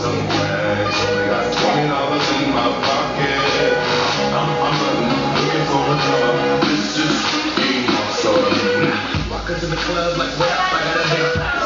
Somewhere, only got twenty dollars in my In the club like, rap, I got a big